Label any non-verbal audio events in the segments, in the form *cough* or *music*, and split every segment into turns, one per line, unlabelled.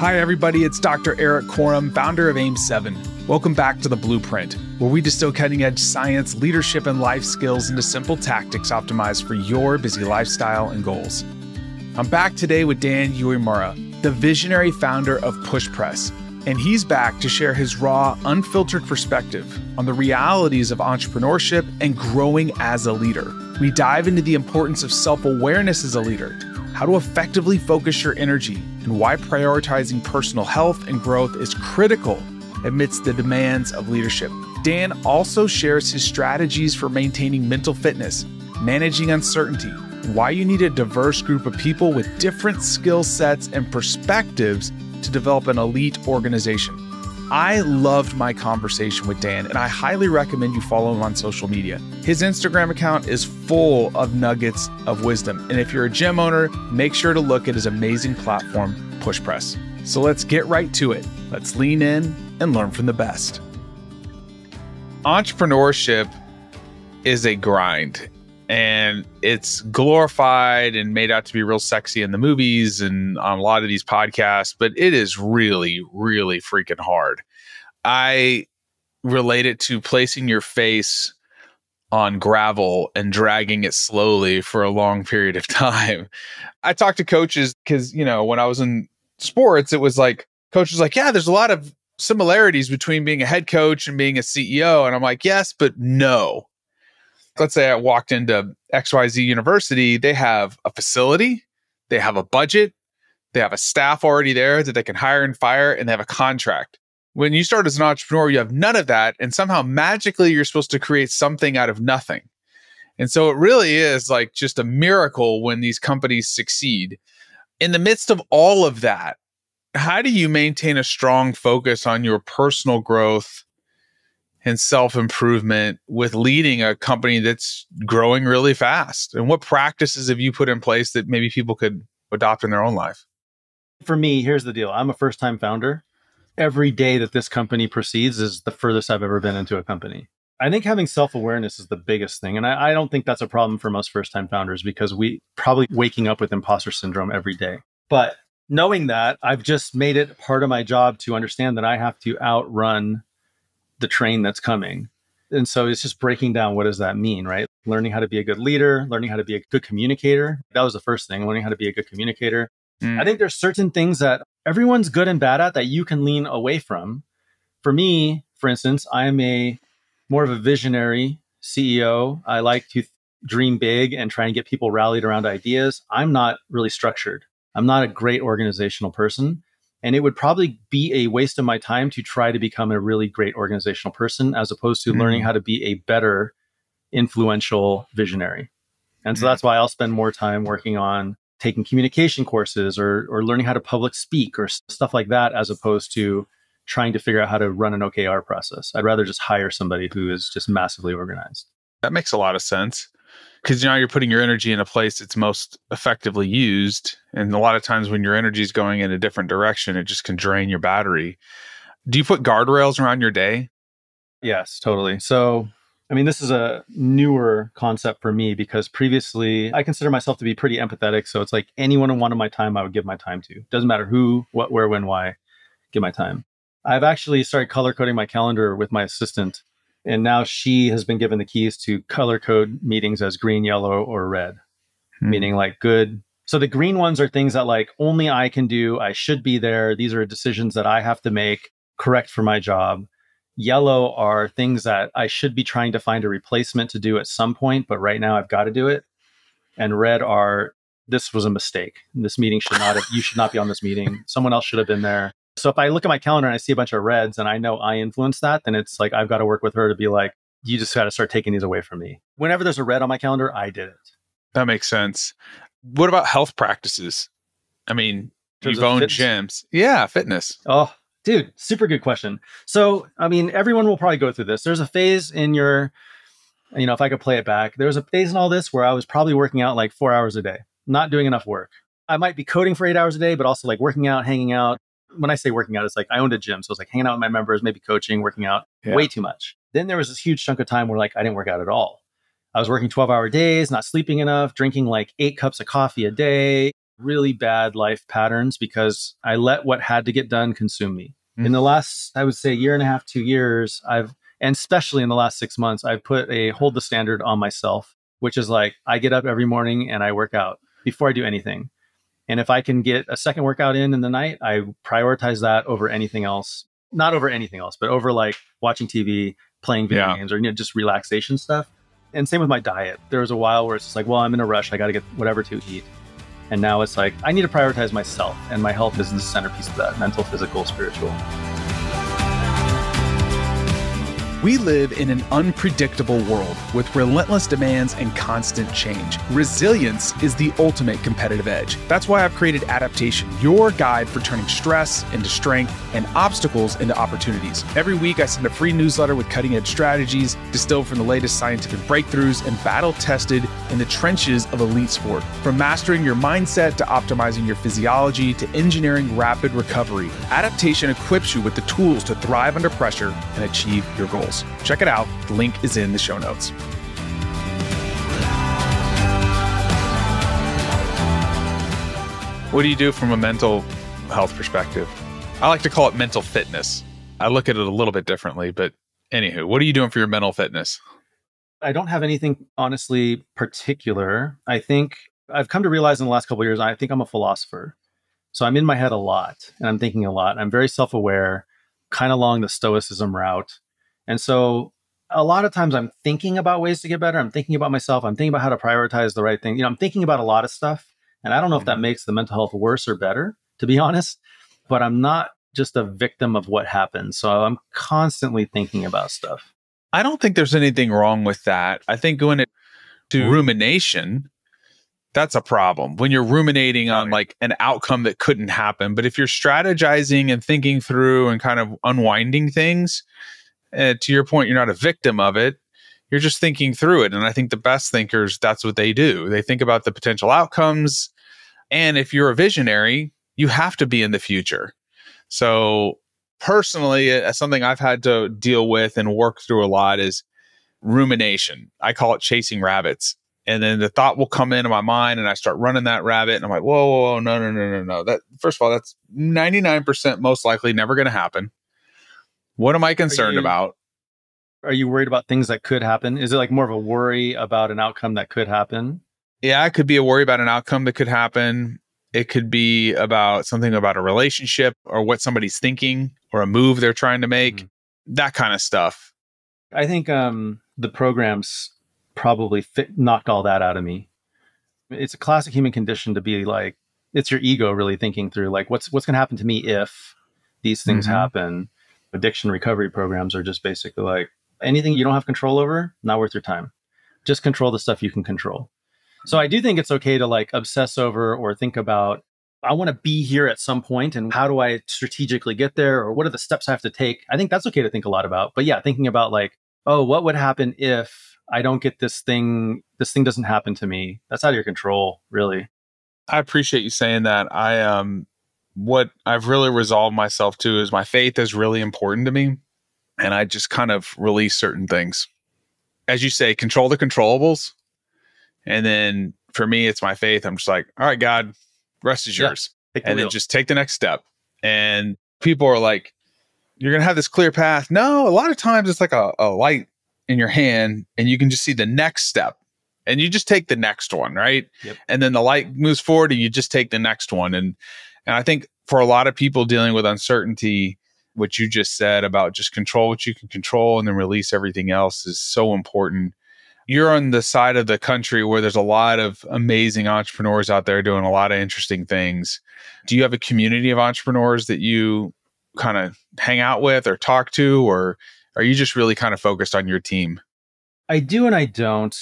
Hi, everybody. It's Dr. Erik Korem, founder of AIM7. Welcome back to The Blueprint, where we distill cutting edge science, leadership, and life skills into simple tactics optimized for your busy lifestyle and goals. I'm back today with Dan Uyemura, the visionary founder of Push Press, and he's back to share his raw, unfiltered perspective on the realities of entrepreneurship and growing as a leader. We dive into the importance of self awareness as a leader, how to effectively focus your energy, and why prioritizing personal health and growth is critical amidst the demands of leadership. Dan also shares his strategies for maintaining mental fitness, managing uncertainty, why you need a diverse group of people with different skill sets and perspectives to develop an elite organization. I loved my conversation with Dan, and I highly recommend you follow him on social media. His Instagram account is full of nuggets of wisdom. And if you're a gym owner, make sure to look at his amazing platform, Push Press. So let's get right to it. Let's lean in and learn from the best. Entrepreneurship is a grind and it's glorified and made out to be real sexy in the movies and on a lot of these podcasts, but it is really, really freaking hard. I relate it to placing your face on gravel and dragging it slowly for a long period of *laughs* time. I talked to coaches because, you know, when I was in sports, it was like, coach was like, yeah, there's a lot of similarities between being a head coach and being a CEO. And I'm like, yes, but no. Let's say I walked into XYZ University, they have a facility, they have a budget, they have a staff already there that they can hire and fire, and they have a contract. When you start as an entrepreneur, you have none of that. And somehow magically, you're supposed to create something out of nothing. And so it really is like just a miracle when these companies succeed. In the midst of all of that, how do you maintain a strong focus on your personal growth and self improvement with leading a company that's growing really fast? And what practices have you put in place that maybe people could adopt in their own life?
For me, here's the deal I'm a first time founder. Every day that this company proceeds is the furthest I've ever been into a company. I think having self awareness is the biggest thing. And I, I, don't think that's a problem for most first time founders because we probably waking up with imposter syndrome every day. But knowing that, I've just made it part of my job to understand that I have to outrun the train that's coming. And so it's just breaking down what does that mean, right? Learning how to be a good leader, learning how to be a good communicator. That was the first thing, learning how to be a good communicator. Mm. I think there's certain things that everyone's good and bad at that you can lean away from. For me, for instance, I'm a more of a visionary CEO. I like to dream big and try and get people rallied around ideas. I'm not really structured. I'm not a great organizational person. And it would probably be a waste of my time to try to become a really great organizational person as opposed to mm. learning how to be a better influential visionary. And so mm. that's why I'll spend more time working on taking communication courses or, or learning how to public speak or stuff like that, as opposed to trying to figure out how to run an OKR process. I'd rather just hire somebody who is just massively organized.
That makes a lot of sense because now you're putting your energy in a place that's most effectively used. And a lot of times when your energy is going in a different direction, it just can drain your battery. Do you put guardrails around your day?
Yes, totally. So, I mean, this is a newer concept for me because previously I consider myself to be pretty empathetic. So it's like anyone who wanted my time, I would give my time to. Doesn't matter who, what, where, when, why, give my time. I've actually started color coding my calendar with my assistant and now she has been given the keys to color code meetings as green, yellow, or red, hmm. meaning like good. So the green ones are things that like only I can do. I should be there. These are decisions that I have to make correct for my job. Yellow are things that I should be trying to find a replacement to do at some point, but right now I've got to do it. And red are this was a mistake. This meeting should not have, you should not be on this meeting. Someone else should have been there. So if I look at my calendar and I see a bunch of reds and I know I influence that, then it's like I've got to work with her to be like, you just got to start taking these away from me. Whenever there's a red on my calendar, I did it.
That makes sense. What about health practices? I mean, you've owned fitness? gyms. Yeah, fitness.
Oh, dude, super good question. So, I mean, everyone will probably go through this. There's a phase in your, you know, if I could play it back, there was a phase in all this where I was probably working out like four hours a day, not doing enough work. I might be coding for eight hours a day, but also like working out, hanging out, when I say working out, it's like I owned a gym. So it's like hanging out with my members, maybe coaching, working out yeah. way too much. Then there was this huge chunk of time where like I didn't work out at all. I was working 12 hour days, not sleeping enough, drinking like eight cups of coffee a day, really bad life patterns because I let what had to get done consume me. Mm-hmm. In the last, I would say, year and a half, two years, I've, and especially in the last six months, I've put a hold the standard on myself, which is like I get up every morning and I work out before I do anything. And if I can get a second workout in in the night, I prioritize that over anything else. Not over anything else, but over like watching TV, playing video yeah. games, or you know, just relaxation stuff. And same with my diet. There was a while where it's just like, well, I'm in a rush. I got to get whatever to eat. And now it's like, I need to prioritize myself, and my health is the centerpiece of that mental, physical, spiritual.
We live in an unpredictable world with relentless demands and constant change. Resilience is the ultimate competitive edge. That's why I've created Adaptation, your guide for turning stress into strength and obstacles into opportunities. Every week, I send a free newsletter with cutting edge strategies distilled from the latest scientific breakthroughs and battle tested in the trenches of elite sport. From mastering your mindset to optimizing your physiology to engineering rapid recovery, Adaptation equips you with the tools to thrive under pressure and achieve your goals. Check it out. The link is in the show notes. What do you do from a mental health perspective? I like to call it mental fitness. I look at it a little bit differently, but anywho, what are you doing for your mental fitness?
I don't have anything honestly particular. I think I've come to realize in the last couple years, I think I'm a philosopher. So I'm in my head a lot and I'm thinking a lot. I'm very self aware, kind of along the stoicism route. And so a lot of times I'm thinking about ways to get better. I'm thinking about myself. I'm thinking about how to prioritize the right thing. You know, I'm thinking about a lot of stuff. And I don't know if that mm-hmm. makes the mental health worse or better, to be *laughs* honest, but I'm not just a victim of what happened. So I'm constantly thinking about stuff.
I don't think there's anything wrong with that. I think going to rumination, that's a problem when you're ruminating on like an outcome that couldn't happen. But if you're strategizing and thinking through and kind of unwinding things, uh, to your point, you're not a victim of it. You're just thinking through it. And I think the best thinkers, that's what they do. They think about the potential outcomes. And if you're a visionary, you have to be in the future. So, personally, uh, something I've had to deal with and work through a lot is rumination. I call it chasing rabbits. And then the thought will come into my mind and I start running that rabbit and I'm like, whoa, whoa, whoa no, no, no, no, no. That first of all, that's 99% most likely never going to happen. What am I concerned
you,
about?
Are you worried about things that could happen? Is it like more of a worry about an outcome that could happen?
Yeah, it could be a worry about an outcome that could happen. It could be about something about a relationship or what somebody's thinking or a move they're trying to make, mm-hmm. that kind of stuff.
I think um, the programs probably fit, knocked all that out of me. It's a classic human condition to be like, it's your ego really thinking through like what's what's going to happen to me if these things mm-hmm. happen addiction recovery programs are just basically like anything you don't have control over, not worth your time. Just control the stuff you can control. So I do think it's okay to like obsess over or think about I want to be here at some point and how do I strategically get there or what are the steps I have to take? I think that's okay to think a lot about. But yeah, thinking about like, oh, what would happen if I don't get this thing, this thing doesn't happen to me. That's out of your control, really.
I appreciate you saying that. I um what I've really resolved myself to is my faith is really important to me. And I just kind of release certain things. As you say, control the controllables. And then for me, it's my faith. I'm just like, all right, God, rest is yours. Yeah, and wheel. then just take the next step. And people are like, you're going to have this clear path. No, a lot of times it's like a, a light in your hand and you can just see the next step and you just take the next one, right? Yep. And then the light moves forward and you just take the next one. And and I think for a lot of people dealing with uncertainty, what you just said about just control what you can control and then release everything else is so important. You're on the side of the country where there's a lot of amazing entrepreneurs out there doing a lot of interesting things. Do you have a community of entrepreneurs that you kind of hang out with or talk to, or are you just really kind of focused on your team?
I do and I don't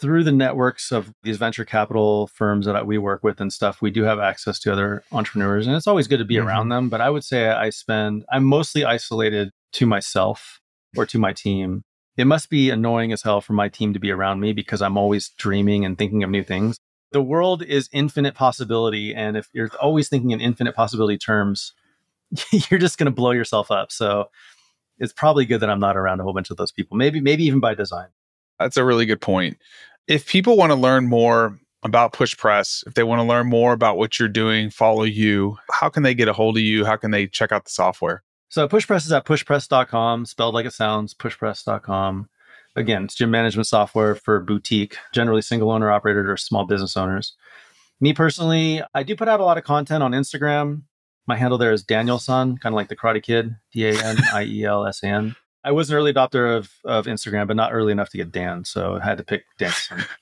through the networks of these venture capital firms that we work with and stuff, we do have access to other entrepreneurs, and it's always good to be mm-hmm. around them. But I would say I spend, I'm mostly isolated to myself or to my team. It must be annoying as hell for my team to be around me because I'm always dreaming and thinking of new things. The world is infinite possibility. And if you're always thinking in infinite possibility terms, *laughs* you're just going to blow yourself up. So it's probably good that I'm not around a whole bunch of those people. Maybe, maybe even by design.
That's a really good point. If people want to learn more about Push Press, if they want to learn more about what you're doing, follow you, how can they get a hold of you? How can they check out the software?
So PushPress is at pushpress.com, spelled like it sounds, pushpress.com. Again, it's gym management software for boutique, generally single owner operated or small business owners. Me personally, I do put out a lot of content on Instagram. My handle there is Daniel-san, kind of like the Karate Kid, D A N I L S A N. I was an early adopter of, of Instagram, but not early enough to get Dan, so I had to pick Daniel-san. *laughs*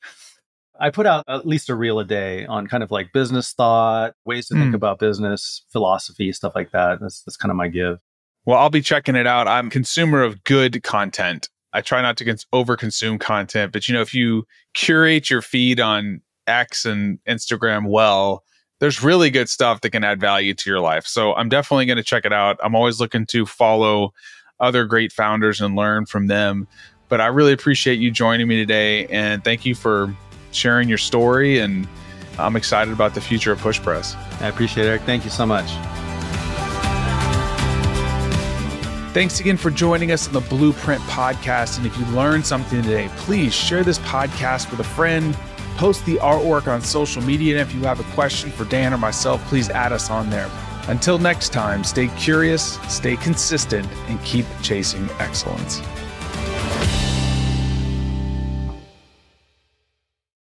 I put out at least a reel a day on kind of like business thought, ways to mm. think hmm. about business, philosophy, stuff like that. That's that's kind of my give.
Well, I'll be checking it out. I'm a consumer of good content. I try not to cons- over consume content, but you know, if you curate your feed on X and Instagram well, there's really good stuff that can add value to your life. So I'm definitely going to check it out. I'm always looking to follow other great founders and learn from them. But I really appreciate you joining me today and thank you for sharing your story. And I'm excited about the future of Push Press.
I appreciate it, Erik. Thank you so much.
Thanks again for joining us on the Blueprint Podcast. And if you learned something today, please share this podcast with a friend, post the artwork on social media. And if you have a question for Dan or myself, please add us on there. Until next time, stay curious, stay consistent, and keep chasing excellence.